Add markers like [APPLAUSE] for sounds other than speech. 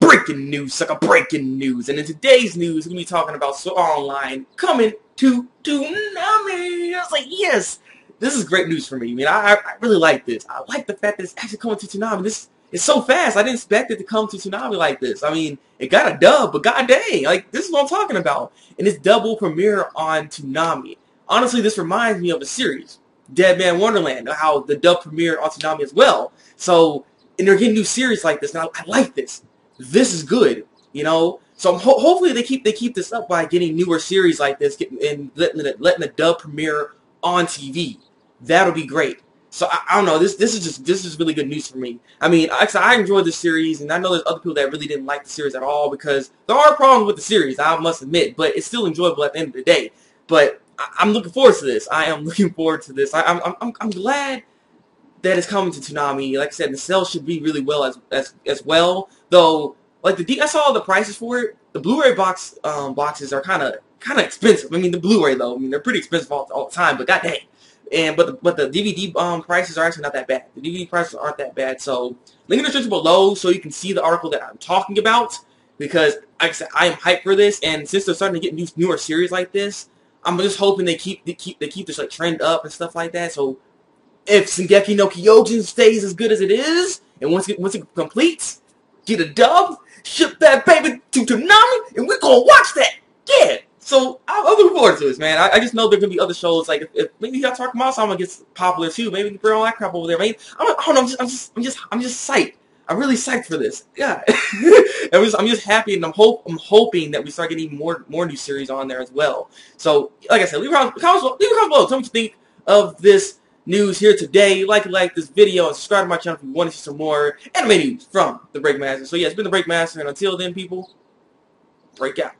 Breaking news, sucker, breaking news. And in today's news, we're going to be talking about Online coming to Toonami. I was like, yes, this is great news for me. I mean, I, I really like this. I like the fact that it's actually coming to Toonami. This is so fast. I didn't expect it to come to Toonami like this. I mean, it got a dub, but god dang, like, this is what I'm talking about. And it's double premiere on Toonami. Honestly, this reminds me of a series, Deadman Wonderland, how the dub premiered on Toonami as well. So, and they're getting new series like this. Now, I like this this is good, you know. So ho hopefully they keep they keep this up by getting newer series like this and letting the, letting the dub premiere on TV. That'll be great. So I, I, don't know. This this is just this is really good news for me. I mean, I, I enjoyed this series, and I know there's other people that really didn't like the series at all because there are problems with the series. I must admit, but it's still enjoyable at the end of the day. But I, am looking forward to this. I am [LAUGHS] looking forward to this. I, I'm, I'm I'm glad that is coming to Toonami. Like I said, the sales should be really well as as as well. Though, like the I saw the prices for it. The Blu-ray box um, boxes are kind of kind of expensive. I mean, the Blu-ray though. I mean, they're pretty expensive all, all the time. But god dang. And but the, but the DVD um, prices are actually not that bad. The DVD prices aren't that bad. So link in the description below so you can see the article that I'm talking about. Because like I said, I am hyped for this, and since they're starting to get new, newer series like this, I'm just hoping they keep they keep they keep this like trend up and stuff like that. So if Shingeki no Kyojin stays as good as it is, and once it, once it completes, get a dub, ship that baby to Toonami, and we're gonna watch that. Yeah. So I'm, I'm looking forward to this, man. I, I just know there's gonna be other shows like if, if maybe y'all talk about gets popular too. Maybe bring all that crap over there. I'm, I don't know. I'm just, I'm just, I'm just, I'm just psyched. I'm really psyched for this. Yeah. [LAUGHS] I'm just, I'm just happy, and I'm hope, I'm hoping that we start getting more, more new series on there as well. So, like I said, leave a comment, leave a comment below. Tell me what you think of this news here today. Like like this video and subscribe to my channel if you want to see some more anime news from the Breakmaster. So yeah, it's been the Breakmaster, and until then, people, break out.